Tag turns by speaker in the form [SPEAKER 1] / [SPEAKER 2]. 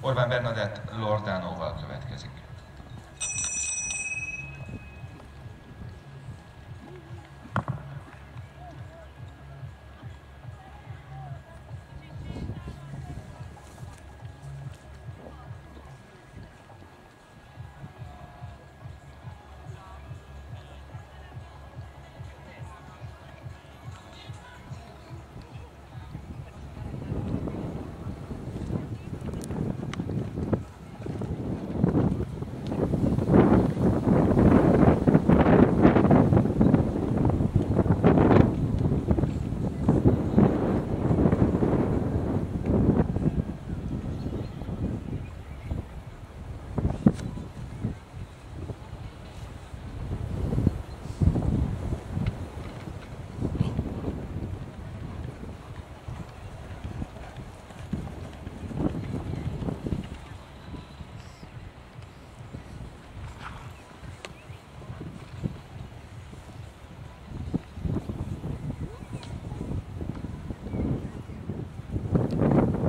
[SPEAKER 1] Orbán Bernadett Lordánóval következik.